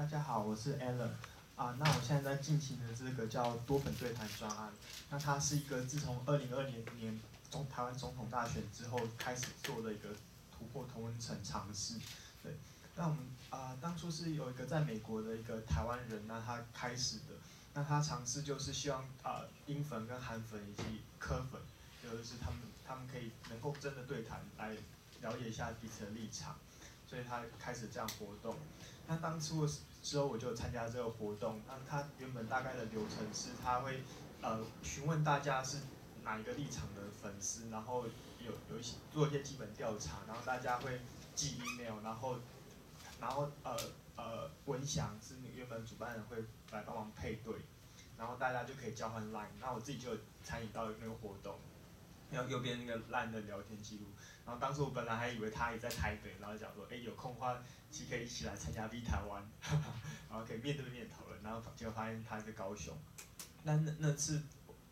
大家好，我是 Alan。啊，那我现在在进行的这个叫多粉对谈专案。那它是一个自从二零二零年中台湾总统大选之后开始做的一个突破同温层尝试。对，那我们啊当初是有一个在美国的一个台湾人，那他开始的。那他尝试就是希望啊英粉跟韩粉以及科粉，就是他们他们可以能够真的对谈，来了解一下彼此的立场。所以他开始这样活动。那当初之后我就参加这个活动。那他原本大概的流程是，他会呃询问大家是哪一个立场的粉丝，然后有有一些做一些基本调查，然后大家会寄 email，然后然后呃呃文祥是原本主办人会来帮忙配对，然后大家就可以交换 line。那我自己就参与到那个活动。然后右边那个烂的聊天记录，然后当时我本来还以为他也在台北，然后讲说，哎，有空的话，其实可以一起来参加 V 台湾，然后可以面对面讨论，然后结果发现他在高雄。那那那次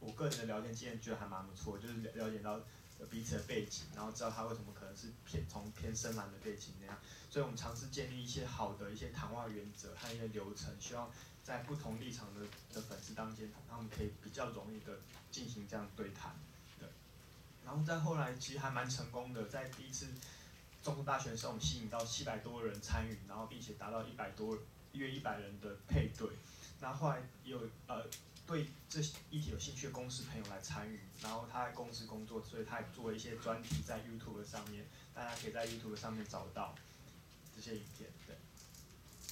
我个人的聊天经验觉得还蛮不错，就是了了解到彼此的背景，然后知道他为什么可能是偏从偏深蓝的背景那样，所以我们尝试建立一些好的一些谈话原则和一些流程，希望在不同立场的的粉丝当间，他们可以比较容易的进行这样对谈。然后再后来，其实还蛮成功的，在第一次中国大选的时候，我们吸引到七百多人参与，然后并且达到一百多约一百人的配对。那后来有呃对这议题有兴趣的公司朋友来参与，然后他在公司工作，所以他也做了一些专题在 YouTube 上面，大家可以在 YouTube 上面找到这些影片。对。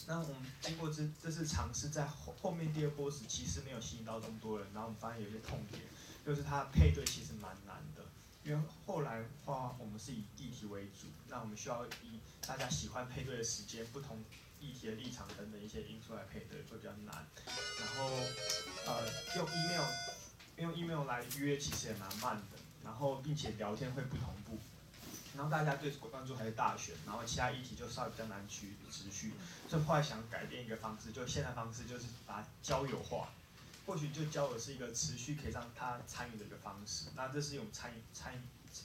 那我们经过这这次尝试，在后后面第二波时，其实没有吸引到这么多人，然后我们发现有些痛点，就是它配对其实蛮难的。因为后来话，我们是以议题为主，那我们需要以大家喜欢配对的时间、不同议题的立场等等一些因素来配对，会比较难。然后，呃，用 email 用 email 来约其实也蛮慢的，然后并且聊天会不同步，然后大家最关注还是大选，然后其他议题就稍微比较难去持续。所以后来想改变一个方式，就现在方式就是把交友化。或许就教的是一个持续可以让他参与的一个方式，那这是一种参与参与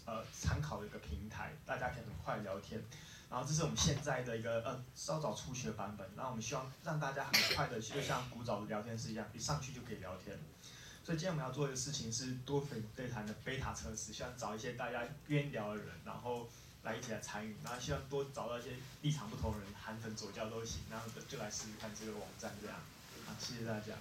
呃参考的一个平台，大家可以很快聊天。然后这是我们现在的一个呃稍早初学版本，那我们希望让大家很快的就像古早的聊天室一样，一上去就可以聊天。所以今天我们要做的事情是多粉对谈的贝塔测试，希望找一些大家愿意聊的人，然后来一起来参与，然后希望多找到一些立场不同的人，韩粉左教都行，然后就来试试看这个网站这样。好，谢谢大家。